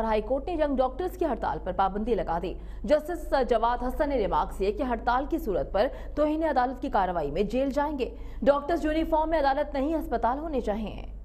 اور high court نے young doctors کی ہڑتال پر پابندی لگا دی۔ جسٹس جواد حسن نے ریمارکس سے کہ ہڑتال کی صورت پر توہین عدالت کی کارروائی میں جیل جائیں گے۔ ڈاکٹرز یونیفارم میں عدالت نہیں، ہسپتال ہونے چاہیے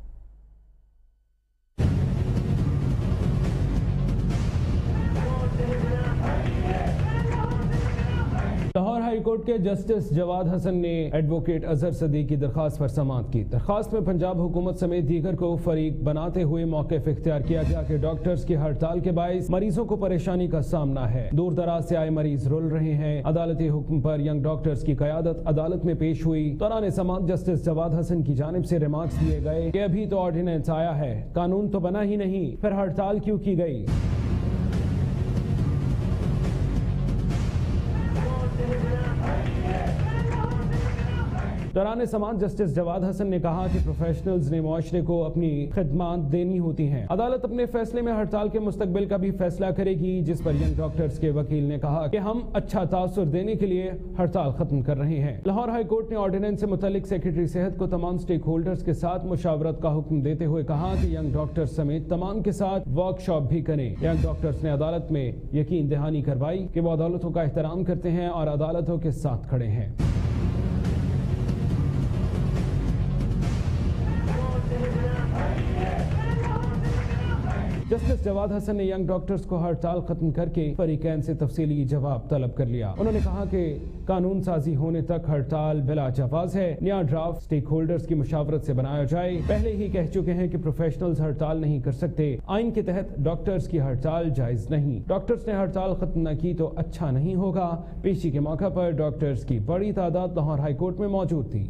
ہائی کورٹ کے جسٹس جواد حسن نے ایڈوکیٹ اظہر صدیق کی درخواست پر سماعت کی۔ درخواست میں پنجاب حکومت سمیت دیگر کو فریق بناتے ہوئے موقف اختیار کیا گیا کہ ڈاکٹرز کی ہڑتال کے باعث مریضوں کو پریشانی کا سامنا ہے۔ دور دراز سے آئے مریض رول رہے ہیں۔ عدالتی حکم پر ینگ ڈاکٹرز کی قیادت عدالت میں پیش ہوئی۔ دوران سماعت جسٹس جواد حسن کی جانب سے ریمارکس دیے گئے کہ ابھی تو آرڈیننس آیا ہے۔ قانون تو بنا ہی نہیں، پھر ہڑتال کیوں کی گئی؟ دوران سماعت جسٹس جواد حسن نے کہا کہ پروفیشنلز نے معاشرے کو اپنی خدمات دینی ہوتی ہیں۔ عدالت اپنے فیصلے میں ہڑتال کے مستقبل کا بھی فیصلہ کرے گی، جس پر ینگ ڈاکٹرز کے وکیل نے کہا کہ ہم اچھا تاثر دینے کے لیے ہڑتال ختم کر رہے ہیں۔ لاہور ہائی کورٹ نے آرڈیننس سے متعلق سیکرٹری صحت کو تمام سٹیک ہولڈرز کے ساتھ مشاورت کا حکم دیتے ہوئے کہا کہ ینگ ڈاکٹرز سمیت تمام کے ساتھ ورک شاپ بھی کریں۔ ینگ ڈاکٹرز نے عدالت میں یقین دہانی کروائی کہ وہ عدالتوں کا احترام کرتے ہیں اور عدالتوں کے ساتھ کھڑے ہیں۔ جسٹس جواد حسن نے ینگ ڈاکٹرز کو ہڑتال ختم کر کے فریقین سے تفصیلی جواب طلب کر لیا۔ انہوں نے کہا کہ قانون سازی ہونے تک ہڑتال بلا جواز ہے۔ نیا ڈرافٹ سٹیک ہولڈرز کی مشاورت سے بنایا جائے۔ پہلے ہی کہہ چکے ہیں کہ پروفیشنلز ہڑتال نہیں کر سکتے۔ آئین کے تحت ڈاکٹرز کی ہڑتال جائز نہیں۔ ڈاکٹرز نے ہڑتال ختم نہ کی تو اچھا نہیں ہوگا۔ پیشی کے موقع پر ڈاکٹرز کی بڑی تعداد لاہور ہائی کورٹ میں موجود تھی۔